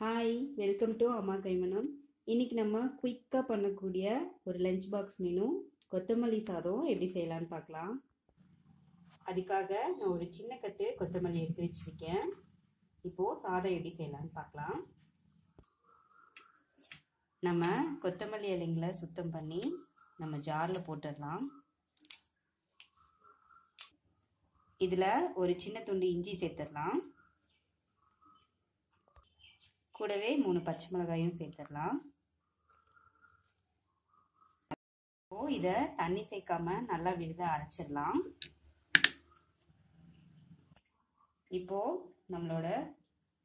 Hi welcome to அம்மா கைமணம் இன்னைக்கு நம்ம குயிக்காக பண்ணக்கூடிய ஒரு லஞ்ச் பாக்ஸ் மெனு கொத்தமல்லி சாதம் எப்படி செய்யலான்னு பார்க்கலாம். அதுக்காக நான் ஒரு சின்ன கட்டு கொத்தமல்லி எடுத்து வச்சுருக்கேன். இப்போது சாதம் எப்படி செய்யலான்னு பார்க்கலாம். நம்ம கொத்தமல்லி இலைங்களை சுத்தம் பண்ணி நம்ம ஜாரில் போட்டுடலாம். இதில் ஒரு சின்ன துண்டு இஞ்சி சேர்த்துடலாம். கூடவே மூணு பச்சை மிளகாயும் சேர்த்துடலாம். இதை தண்ணி சேர்க்காம நல்லா விழுத அரைச்சிடலாம். இப்போ நம்மளோட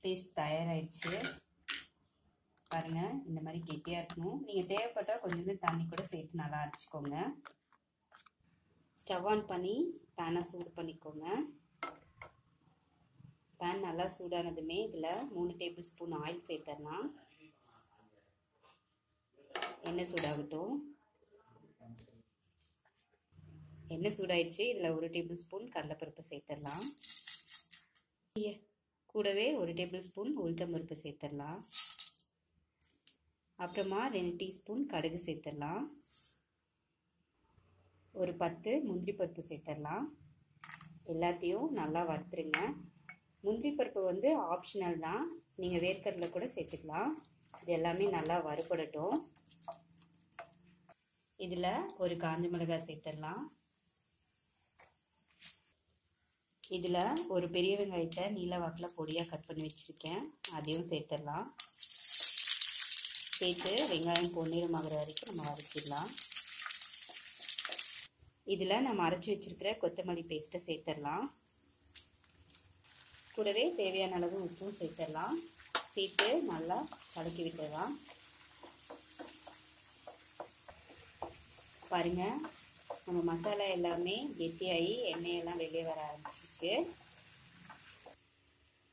பேஸ்ட் தயாராகிடுச்சு பாருங்க இந்த மாதிரி கெட்டியாக இருக்கணும். நீங்கள் தேவைப்பட்டால் கொஞ்சம் தண்ணி கூட சேர்த்து நல்லா அரைச்சிக்கோங்க. ஸ்டவ் ஆன் பண்ணி பேனை சூடு பண்ணிக்கோங்க. பேன் நல்லா சூடானதுமே இதில் மூணு டேபிள் ஸ்பூன் ஆயில் சேர்த்துடலாம். எண்ணெய் சூடாகட்டும். எண்ணெய் சூடாயிடுச்சு. இதில் ஒரு டேபிள் ஸ்பூன் கடலைப்பருப்பு சேர்த்துடலாம். கூடவே ஒரு டேபிள் ஸ்பூன் உளுத்தம்பருப்பு சேர்த்துடலாம். அப்புறமா ரெண்டு டீஸ்பூன் கடுகு சேர்த்துடலாம். ஒரு பத்து முந்திரி பருப்பு சேர்த்துடலாம். எல்லாத்தையும் நல்லா வறுத்துருங்க. முந்திரி பருப்பு வந்து ஆப்ஷனல் தான். நீங்கள் வேர்க்கடலை கூட சேர்த்துக்கலாம். இது எல்லாமே நல்லா வறுபடட்டும். இதில் ஒரு காஞ்ச மிளகாய் சேர்த்துடலாம். இதில் ஒரு பெரிய வெங்காயத்தை நீல வாக்கில் பொடியாக கட் பண்ணி வச்சுருக்கேன். அதையும் சேர்த்துடலாம். சேர்த்து வெங்காயம் பொன்னிறமாகிற வரைக்கும் நம்ம வதக்கிடலாம் இதில் நம்ம அரைச்சி வச்சுருக்கிற கொத்தமல்லி பேஸ்ட்டை சேர்த்துடலாம். கூடவே தேவையான அளவு உப்பும் சேர்த்துடலாம். சேர்த்து நல்லா கலக்கி விட்டுடலாம். பாருங்கள் நம்ம மசாலா எல்லாமே கெட்டியாகி எண்ணெயெல்லாம் வெளியே வர ஆரம்பிச்சிருக்கு.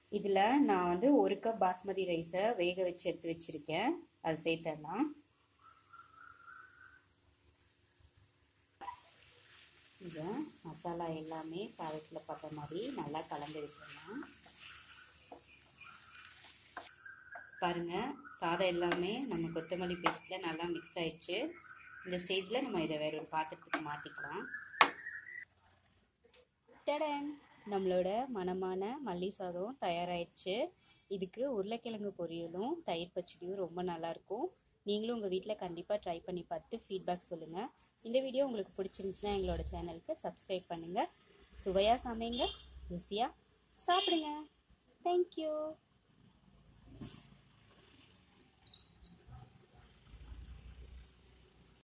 இதில் நான் வந்து ஒரு கப் பாஸ்மதி ரைஸை வேக வச்சு எடுத்து வச்சுருக்கேன். அதை சேர்த்துடலாம். இதை மசாலா எல்லாமே சாதத்தில் பார்த்த மாதிரி நல்லா கலந்து விட்டுடலாம் பாருங்கள் சாதம் எல்லாமே நம்ம கொத்தமல்லி பேஸ்ட்டில் நல்லா மிக்ஸ் ஆயிடுச்சு. இந்த ஸ்டேஜில் நம்ம இதை வேற ஒரு பாத்திரத்துக்கு மாற்றிக்கலாம் டடன்! நம்மளோட மனமான மல்லி சாதம் தயாராகிடுச்சு இதுக்கு உருளைக்கிழங்கு பொரியலும் தயிர் பச்சடியும் ரொம்ப நல்லாயிருக்கும் நீங்களும் உங்கள் வீட்டில் கண்டிப்பாக ட்ரை பண்ணி பார்த்து ஃபீட்பேக் சொல்லுங்கள் இந்த வீடியோ உங்களுக்கு பிடிச்சிருந்துச்சுன்னா எங்களோட சேனலுக்கு சப்ஸ்கிரைப் பண்ணுங்கள் சுவையாக சமைங்க ருசியாக சாப்பிடுங்க. தேங்க்யூ